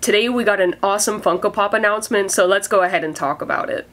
Today we got an awesome Funko Pop announcement, so let's go ahead and talk about it.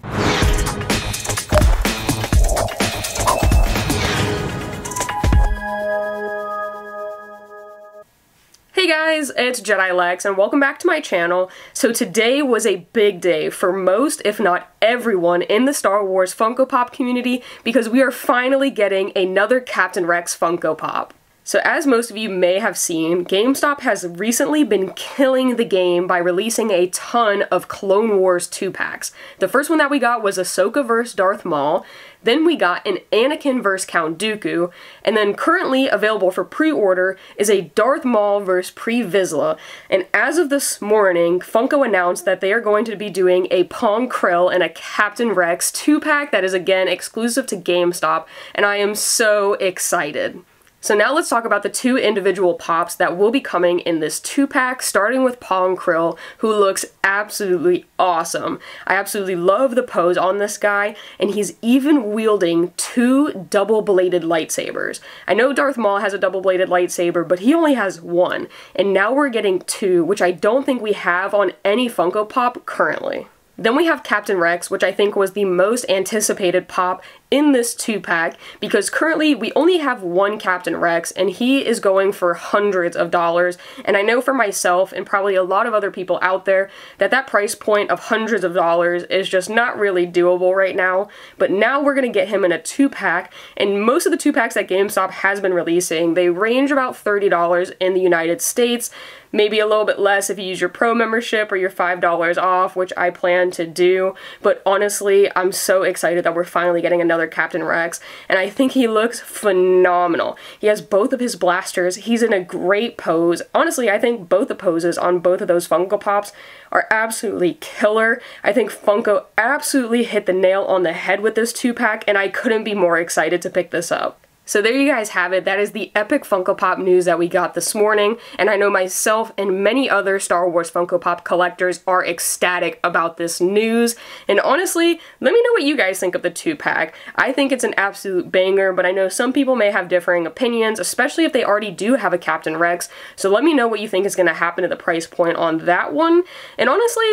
Hey guys, it's Jedi Lex and welcome back to my channel. So today was a big day for most, if not everyone, in the Star Wars Funko Pop community because we are finally getting another Captain Rex Funko Pop. So as most of you may have seen, GameStop has recently been killing the game by releasing a ton of Clone Wars 2-packs. The first one that we got was Ahsoka vs. Darth Maul, then we got an Anakin vs. Count Dooku, and then currently available for pre-order is a Darth Maul vs. Pre Vizsla. And as of this morning, Funko announced that they are going to be doing a Pong Krell and a Captain Rex 2-pack that is again exclusive to GameStop, and I am so excited. So now let's talk about the two individual pops that will be coming in this two-pack, starting with Pong Krell, who looks absolutely awesome. I absolutely love the pose on this guy, and he's even wielding two double-bladed lightsabers. I know Darth Maul has a double-bladed lightsaber, but he only has one, and now we're getting two, which I don't think we have on any Funko Pop currently. Then we have Captain Rex, which I think was the most anticipated pop in this two pack because currently we only have one Captain Rex and he is going for hundreds of dollars. And I know for myself and probably a lot of other people out there that that price point of hundreds of dollars is just not really doable right now. But now we're going to get him in a two pack and most of the two packs that GameStop has been releasing, they range about $30 in the United States maybe a little bit less if you use your pro membership or your $5 off, which I plan to do. But honestly, I'm so excited that we're finally getting another Captain Rex, and I think he looks phenomenal. He has both of his blasters, he's in a great pose. Honestly, I think both the poses on both of those Funko Pops are absolutely killer. I think Funko absolutely hit the nail on the head with this two-pack, and I couldn't be more excited to pick this up. So there you guys have it. That is the epic Funko Pop news that we got this morning, and I know myself and many other Star Wars Funko Pop collectors are ecstatic about this news. And honestly, let me know what you guys think of the two-pack. I think it's an absolute banger, but I know some people may have differing opinions, especially if they already do have a Captain Rex. So let me know what you think is going to happen to the price point on that one. And honestly,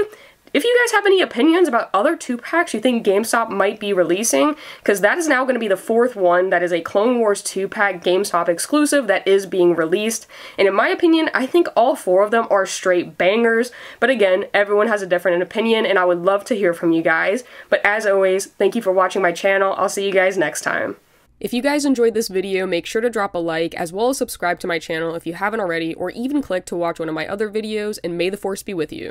if you guys have any opinions about other two-packs you think GameStop might be releasing, because that is now going to be the fourth one that is a Clone Wars two-pack GameStop exclusive that is being released, and in my opinion, I think all four of them are straight bangers, but again, everyone has a different opinion, and I would love to hear from you guys, but as always, thank you for watching my channel, I'll see you guys next time. If you guys enjoyed this video, make sure to drop a like, as well as subscribe to my channel if you haven't already, or even click to watch one of my other videos, and may the force be with you.